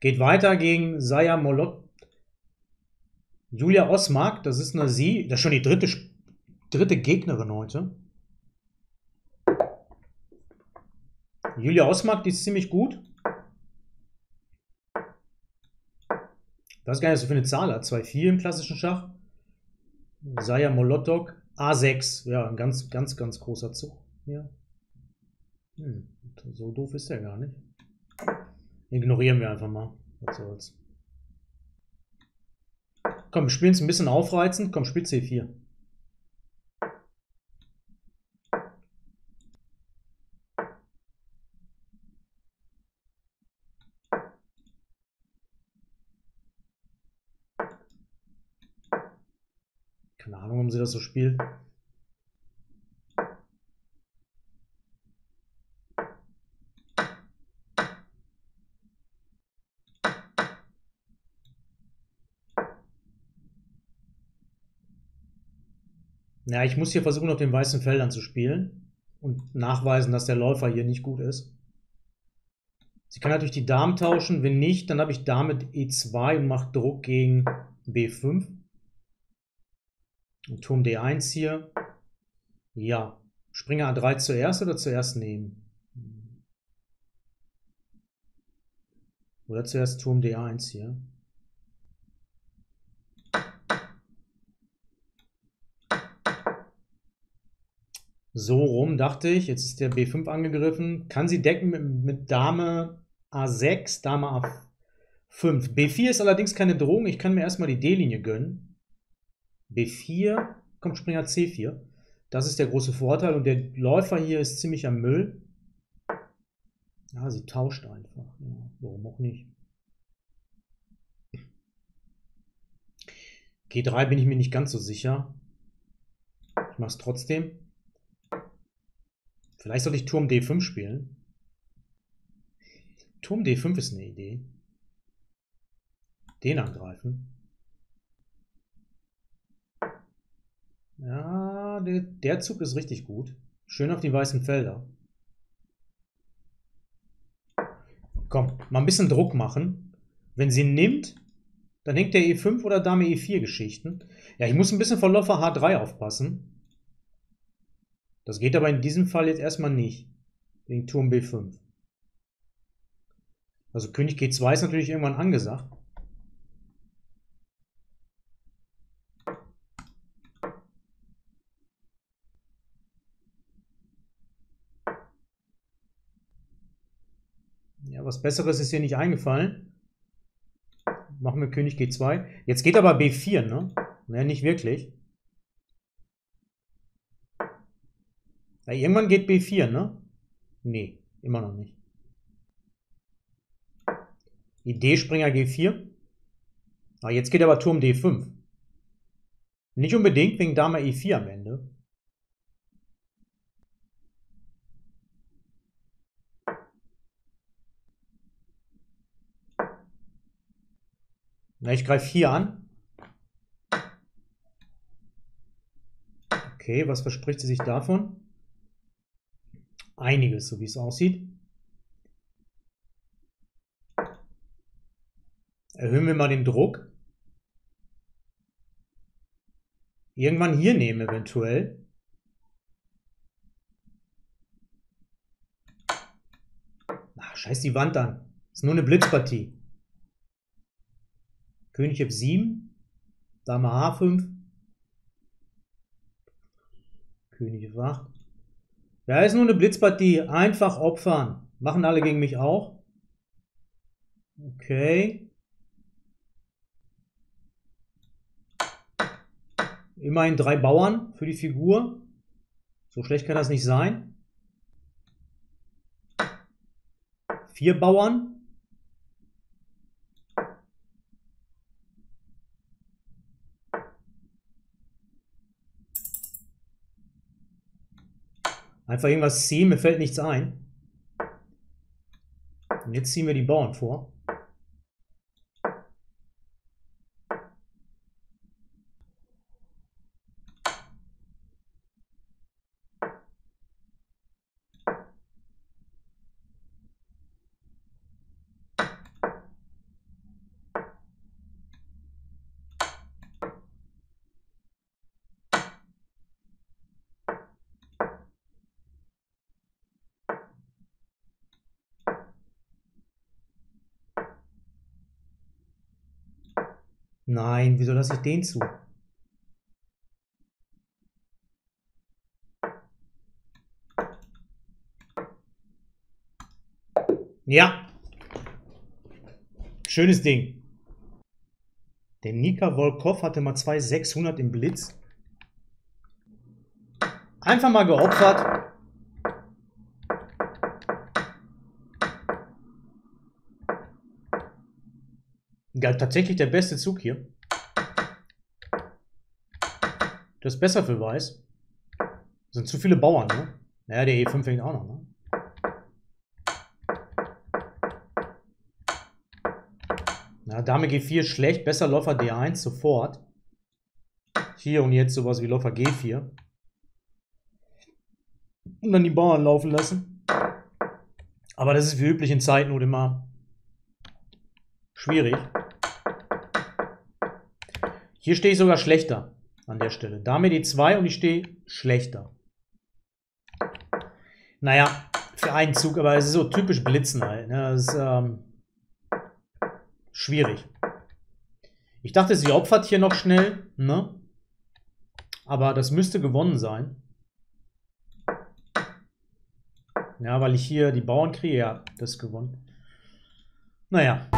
Geht weiter gegen Saya Molot. Julia Osmark, das ist eine Sie. Das ist schon die dritte, dritte Gegnerin heute. Julia Osmark, die ist ziemlich gut. weiß gar nicht, sie für eine Zahl hat. 2-4 im klassischen Schach. Saya Molotok. A6. Ja, ein ganz, ganz, ganz großer Zug. Ja. Hm, so doof ist der gar nicht. Ignorieren wir einfach mal. Was soll's. Komm, wir spielen es ein bisschen aufreizend. Komm, spiel C4. Keine Ahnung, warum sie das so spielt. Ja, ich muss hier versuchen, auf den weißen Feldern zu spielen und nachweisen, dass der Läufer hier nicht gut ist. Sie kann natürlich die Damen tauschen. Wenn nicht, dann habe ich Dame E2 und mache Druck gegen B5. Und Turm D1 hier. Ja. Springer A3 zuerst oder zuerst nehmen? Oder zuerst Turm D1 hier. So rum, dachte ich. Jetzt ist der B5 angegriffen. Kann sie decken mit, mit Dame A6, Dame A5. B4 ist allerdings keine Drohung. Ich kann mir erstmal die D-Linie gönnen. B4, kommt Springer C4. Das ist der große Vorteil. Und der Läufer hier ist ziemlich am Müll. Ja, sie tauscht einfach. Ja, warum auch nicht? G3 bin ich mir nicht ganz so sicher. Ich mache es trotzdem. Vielleicht sollte ich Turm D5 spielen. Turm D5 ist eine Idee. Den angreifen. Ja, der, der Zug ist richtig gut. Schön auf die weißen Felder. Komm, mal ein bisschen Druck machen. Wenn sie nimmt, dann hängt der E5 oder Dame E4 Geschichten. Ja, ich muss ein bisschen vor Läufer H3 aufpassen. Das geht aber in diesem Fall jetzt erstmal nicht. Wegen Turm B5. Also König G2 ist natürlich irgendwann angesagt. Ja, was Besseres ist hier nicht eingefallen. Machen wir König G2. Jetzt geht aber B4, ne? Ne, nicht wirklich. Ja, irgendwann geht B4, ne? Nee, immer noch nicht. Idee Springer G4. Ah, jetzt geht aber Turm D5. Nicht unbedingt wegen Dame E4 am Ende. Na, ich greife hier an. Okay, was verspricht sie sich davon? Einiges, so wie es aussieht. Erhöhen wir mal den Druck. Irgendwann hier nehmen eventuell. Ach, scheiß die Wand an. Ist nur eine Blitzpartie. König F7. Dame H5. König F8. Ja, ist nur eine Blitzpartie. Einfach opfern. Machen alle gegen mich auch. Okay. Immerhin drei Bauern für die Figur. So schlecht kann das nicht sein. Vier Bauern. Einfach irgendwas ziehen, mir fällt nichts ein. Und jetzt ziehen wir die Bauern vor. Nein, wieso lasse ich den zu? Ja. Schönes Ding. Der Nika Volkov hatte mal 2600 im Blitz. Einfach mal geopfert. Ja, tatsächlich der beste Zug hier. Das ist besser für Weiß. Sind zu viele Bauern, ne? Naja, der E5 fängt auch noch, ne? Na, Dame G4 schlecht, besser Läufer D1 sofort. Hier und jetzt sowas wie Läufer G4. Und dann die Bauern laufen lassen. Aber das ist wie üblich in Zeiten und immer schwierig. Hier stehe ich sogar schlechter an der Stelle. Dame D2 und ich stehe schlechter. Naja, für einen Zug, aber es ist so typisch Blitzen halt. Ne? Das ist ähm, schwierig. Ich dachte, sie opfert hier noch schnell, ne? Aber das müsste gewonnen sein. Ja, weil ich hier die Bauern kriege, ja, das gewonnen. Naja.